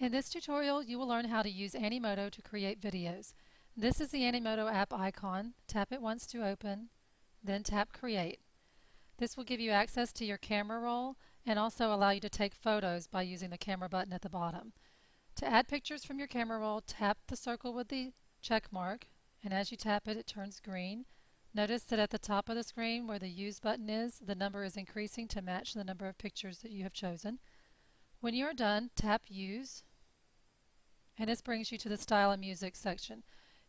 In this tutorial, you will learn how to use Animoto to create videos. This is the Animoto app icon. Tap it once to open, then tap Create. This will give you access to your camera roll and also allow you to take photos by using the camera button at the bottom. To add pictures from your camera roll, tap the circle with the check mark, and as you tap it, it turns green. Notice that at the top of the screen where the Use button is, the number is increasing to match the number of pictures that you have chosen. When you are done, tap Use, and this brings you to the Style and Music section.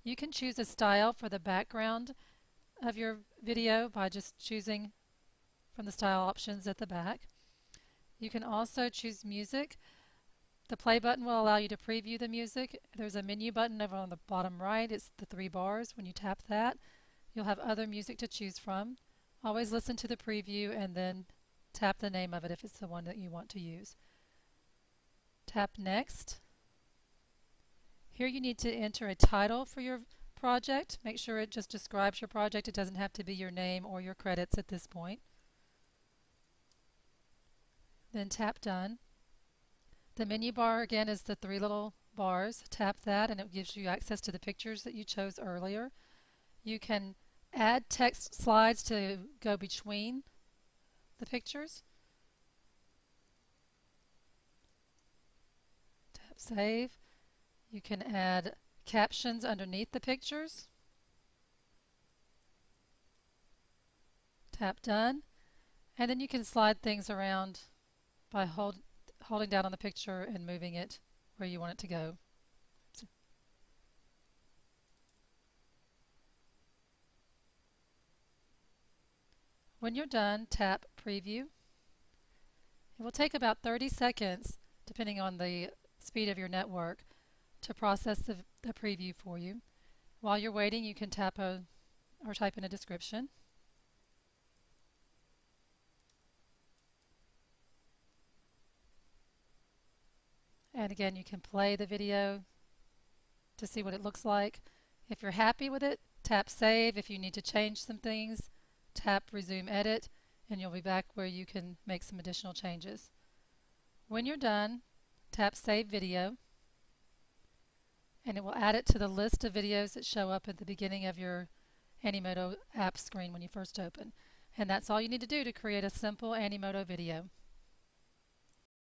You can choose a style for the background of your video by just choosing from the style options at the back. You can also choose music. The play button will allow you to preview the music. There's a menu button over on the bottom right. It's the three bars. When you tap that, you'll have other music to choose from. Always listen to the preview and then tap the name of it if it's the one that you want to use. Tap Next. Here you need to enter a title for your project. Make sure it just describes your project. It doesn't have to be your name or your credits at this point. Then tap Done. The menu bar again is the three little bars. Tap that and it gives you access to the pictures that you chose earlier. You can add text slides to go between the pictures. Tap Save. You can add captions underneath the pictures. Tap Done. And then you can slide things around by hold, holding down on the picture and moving it where you want it to go. When you're done, tap Preview. It will take about 30 seconds, depending on the speed of your network, to process the, the preview for you. While you're waiting, you can tap a or type in a description. And again, you can play the video to see what it looks like. If you're happy with it, tap Save. If you need to change some things, tap Resume Edit, and you'll be back where you can make some additional changes. When you're done, tap Save Video, and it will add it to the list of videos that show up at the beginning of your Animoto app screen when you first open. And that's all you need to do to create a simple Animoto video.